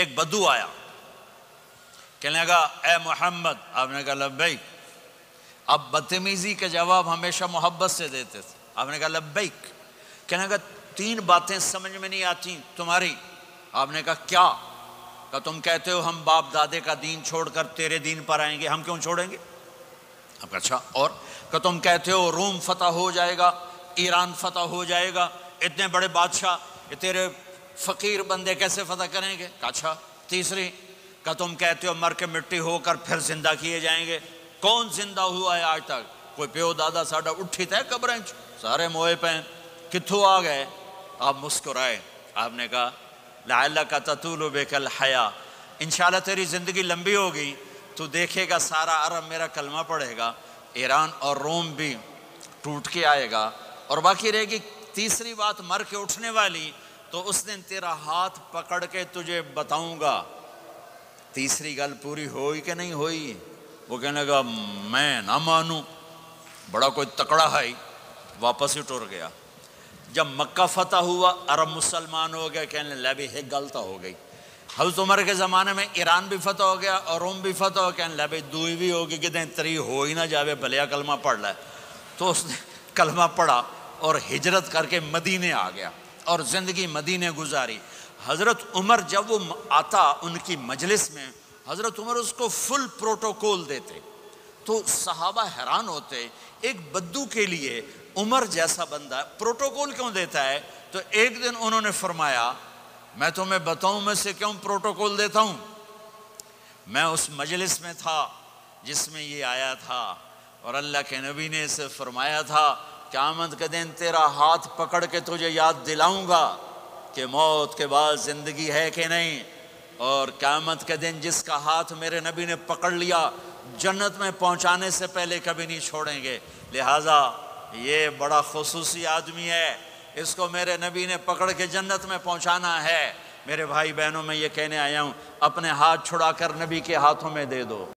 एक बदू आया। कहने लगा, ए मोहम्मद, आपने कहा, लब्बैक। अब बदतमीजी के जवाब हमेशा मोहब्बत से देते थे। आपने कहा, लब्बैक। कहने लगा, तीन बातें समझ में नहीं आती तुम्हारी। आपने कहा, क्या? का तुम कहते हो हम बाप दादे का दीन छोड़कर तेरे दीन पर आएँगे, हम क्यों छोड़ेंगे? आपका अच्छा और? का तुम कहते हो रोम फतह हो जाएगा, ईरान फतह हो जाएगा, इतने बड़े बादशाह तेरे फकीर बंदे कैसे फतह करेंगे? अच्छा तीसरी का तुम कहते हो मर के मिट्टी होकर फिर ज़िंदा किए जाएँगे। कौन ज़िंदा हुआ है आज तक? कोई प्यो दादा साडा उठी थे कब्रें सारे मोए पे कितों आ गए? आप मुस्कुराए। आपने कहा लाला का ततुल बेकल हया। इंशाल्लाह तेरी ज़िंदगी लंबी होगी। तू देखेगा, सारा अरब मेरा कलमा पड़ेगा ईरान और रोम भी टूट के आएगा। और बाकी रहेगी तीसरी बात, मर के उठने वाली। तो उस दिन तेरा हाथ पकड़ के तुझे बताऊँगा। तीसरी गल पूरी होई कि नहीं हुई? वो कहने लगा, मैं ना मानूं। बड़ा कोई तकड़ा है वापस ही टुर गया। जब मक्का फतह हुआ, अरब मुसलमान हो गया कहने लगा भी, एक गलता हो गई। हज़रत उमर के ज़माने में ईरान भी फतह हो गया और रोम भी फतह हो कहने लगा दुई भी होगी कि तरी हो ही ना जावे भलिया कलमा पढ़ ला। तो उसने कलमा पढ़ा और हिजरत करके मदीने आ गया। और ज़िंदगी मदीने गुजारी। हज़रत उमर जब वो आता उनकी मजलिस में, हज़रत उमर उसको फुल प्रोटोकॉल देते। तो सहाबा हैरान होते, एक बद्दू के लिए उमर जैसा बंदा प्रोटोकॉल क्यों देता है? तो एक दिन उन्होंने फरमाया, मैं तुम्हें बताऊँ, मैं से क्यों प्रोटोकॉल देता हूँ? मैं उस मजलिस में था, जिसमें ये आया था, और अल्लाह के नबी ने इसे फरमाया था क्यामत के दिन तेरा हाथ पकड़ के तुझे याद दिलाऊँगा कि मौत के बाद ज़िंदगी है कि नहीं। और क्यामत के दिन जिसका हाथ मेरे नबी ने पकड़ लिया, जन्नत में पहुँचाने से पहले कभी नहीं छोड़ेंगे। लिहाजा ये बड़ा खसूसी आदमी है। इसको मेरे नबी ने पकड़ के जन्नत में पहुंचाना है। मेरे भाई बहनों, में ये कहने आया हूँ, अपने हाथ छुड़ाकर नबी के हाथों में दे दो।